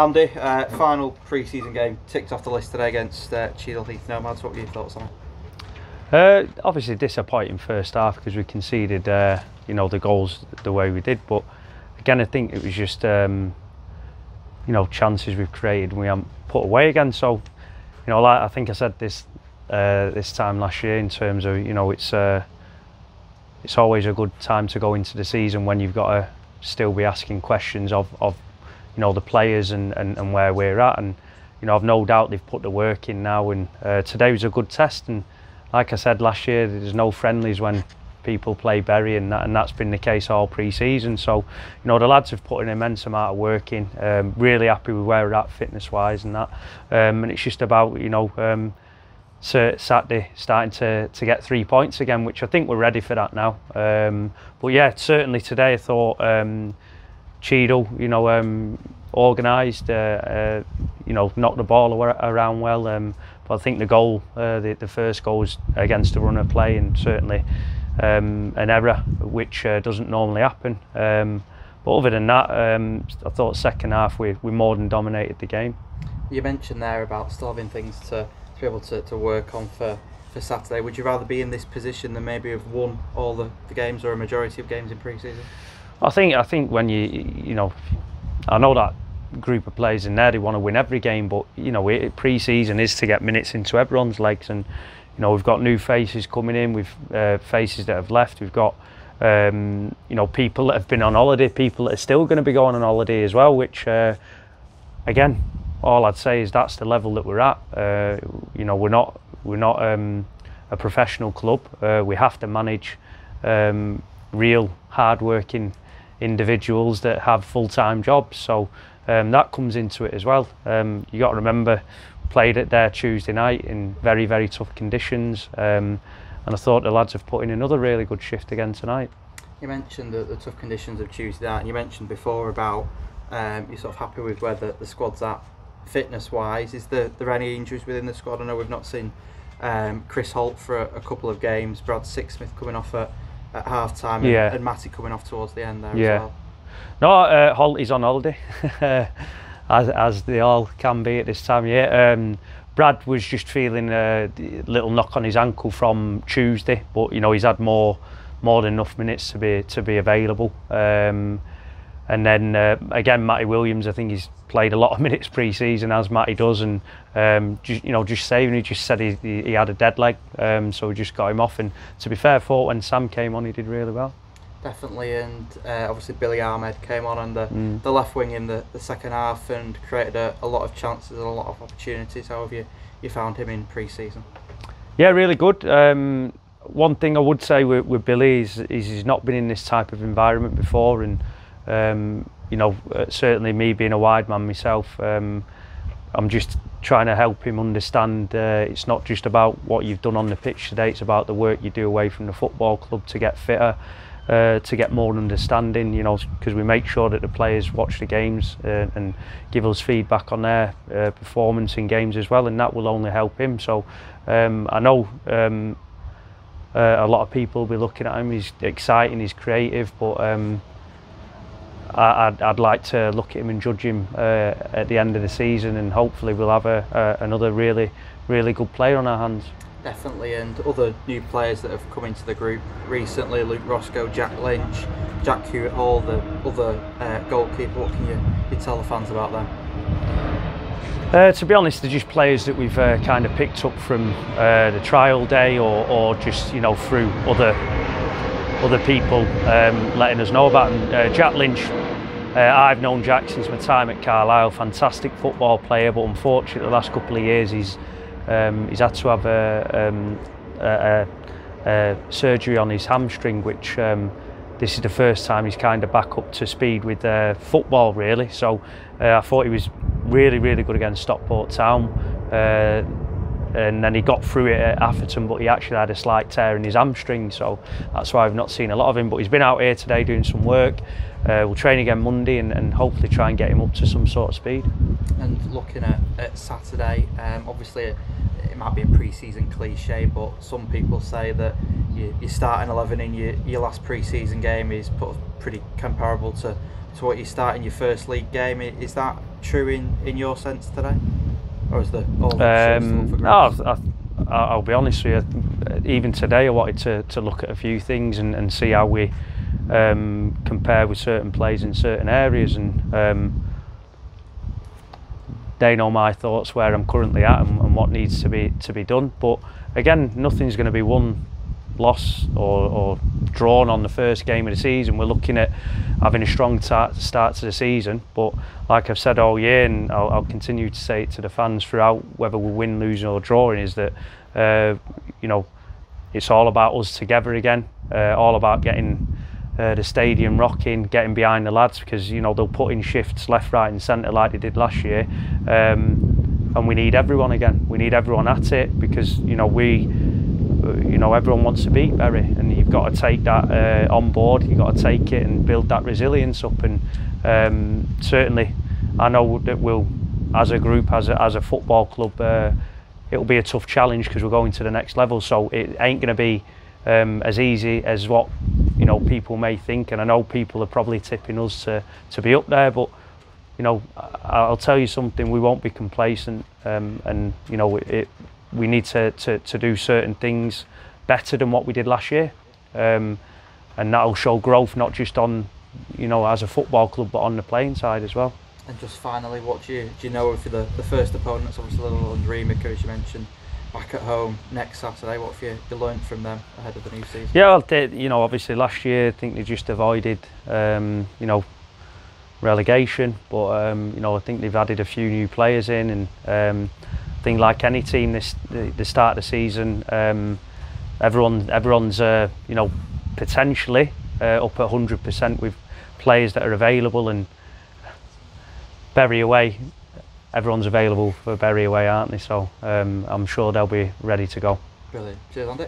Andy, uh, final pre-season game ticked off the list today against uh, Cheadle Heath Nomads. What were your thoughts on it? Uh, obviously disappointing first half because we conceded, uh, you know, the goals the way we did. But again, I think it was just, um, you know, chances we've created and we haven't put away again. So, you know, like I think I said this uh, this time last year in terms of, you know, it's uh, it's always a good time to go into the season when you've got to still be asking questions of, of you know the players and, and, and where we're at. And you know I've no doubt they've put the work in now. And uh, today was a good test. And like I said last year there's no friendlies when people play Bury. And, that, and that's been the case all pre-season. So you know the lads have put an immense amount of work in. Um, really happy with where we're at fitness wise and that. Um, and it's just about you know um, so Saturday starting to, to get three points again which I think we're ready for that now. Um, but yeah certainly today I thought um, Cheadle, you know, um, organised, uh, uh, you know, knocked the ball around well. Um, but I think the goal, uh, the, the first goal was against a runner play and certainly um, an error, which uh, doesn't normally happen. Um, but other than that, um, I thought second half we, we more than dominated the game. You mentioned there about still having things to, to be able to, to work on for, for Saturday. Would you rather be in this position than maybe have won all the, the games or a majority of games in pre-season? I think I think when you you know, I know that group of players in there they want to win every game, but you know, pre-season is to get minutes into everyone's legs, and you know we've got new faces coming in, we've uh, faces that have left, we've got. Um, you know, people that have been on holiday, people that are still going to be going on holiday as well. Which, uh, again, all I'd say is that's the level that we're at. Uh, you know, we're not we're not um, a professional club. Uh, we have to manage um, real hard-working individuals that have full-time jobs. So um, that comes into it as well. Um, you got to remember, played it there Tuesday night in very, very tough conditions. Um, and I thought the lads have put in another really good shift again tonight. You mentioned the, the tough conditions of Tuesday night, and you mentioned before about um, you're sort of happy with where the, the squad's at fitness-wise. Is there, there any injuries within the squad? I know we've not seen um, Chris Holt for a, a couple of games. Brad Sixsmith coming off a at half time and, yeah. and Matty coming off towards the end there yeah. as well. No, uh, Holt is on holiday, as, as they all can be at this time of year. Um, Brad was just feeling a little knock on his ankle from Tuesday, but you know he's had more more than enough minutes to be to be available. Um, and then uh, again, Matty Williams, I think he's played a lot of minutes pre-season as Matty does, and um, just, you know, just saving. He just said he, he had a dead leg, um, so we just got him off. And to be fair, thought when Sam came on, he did really well. Definitely, and uh, obviously Billy Ahmed came on on the, mm. the left wing in the, the second half and created a, a lot of chances and a lot of opportunities. How have you you found him in pre-season? Yeah, really good. Um, one thing I would say with, with Billy is, is he's not been in this type of environment before, and um, you know, uh, certainly me being a wide man myself, um, I'm just trying to help him understand uh, it's not just about what you've done on the pitch today, it's about the work you do away from the football club to get fitter, uh, to get more understanding, you know, because we make sure that the players watch the games uh, and give us feedback on their uh, performance in games as well, and that will only help him. So um, I know um, uh, a lot of people will be looking at him, he's exciting, he's creative, but um, I'd, I'd like to look at him and judge him uh, at the end of the season and hopefully we'll have a, a, another really really good player on our hands. Definitely and other new players that have come into the group recently, Luke Roscoe, Jack Lynch, Jack Hewitt Hall, the other uh, goalkeeper, what can you, you tell the fans about them? Uh, to be honest, they're just players that we've uh, kind of picked up from uh, the trial day or, or just you know through other other people um, letting us know about him. Uh, Jack Lynch, uh, I've known Jack since my time at Carlisle, fantastic football player, but unfortunately the last couple of years he's um, he's had to have a, um, a, a, a surgery on his hamstring, which um, this is the first time he's kind of back up to speed with uh, football really. So uh, I thought he was really, really good against Stockport Town. Uh, and then he got through it at Atherton but he actually had a slight tear in his hamstring so that's why I've not seen a lot of him but he's been out here today doing some work uh, we'll train again Monday and, and, hopefully try and get him up to some sort of speed. And looking at, at Saturday um, obviously it might be a pre-season cliche but some people say that you, you start in 11 in your, your last pre-season game is pretty comparable to to what you start in your first league game. Is that true in, in your sense today, or is the all Um, no, I, I, I'll be honest with you. Even today, I wanted to, to look at a few things and, and see how we um, compare with certain plays in certain areas, and um, they know my thoughts where I'm currently at and, and what needs to be to be done. But again, nothing's going to be won, lost, or, or drawn on the first game of the season. We're looking at having a strong start, start to the season. But like I've said all year, and I'll, I'll continue to say it to the fans throughout, whether we win, losing, or drawing, is that uh, you know it's all about us together again. Uh, all about getting uh, the stadium rocking, getting behind the lads because you know they'll put in shifts left, right, and centre like they did last year. Um, and we need everyone again. We need everyone at it because you know we, you know, everyone wants to beat Bury, and you've got to take that uh, on board. You've got to take it and build that resilience up. And um, certainly, I know that we'll, as a group, as a, as a football club, uh, it'll be a tough challenge because we're going to the next level. So it ain't going to be um, as easy as what you know people may think, and I know people are probably tipping us to to be up there, but you know I'll tell you something: we won't be complacent, um, and you know it, we need to, to to do certain things better than what we did last year, um, and that'll show growth not just on you know as a football club but on the playing side as well. And just finally, what do you do you know for the, the first opponents? Obviously, Litherland REMYCA, as you mentioned back at home next Saturday. What have you, you learned from them ahead of the new season? Yeah, well, they, you know, obviously last year I think they just avoided, um, you know, relegation. But um, you know, I think they've added a few new players in, and um, I think like any team, this the, the start of the season, um, everyone everyone's uh, you know potentially uh, up at 100% with players that are available and Bury away everyone's available for Bury away, aren't they? So um, I'm sure they'll be ready to go. Brilliant. Cheers, Andy.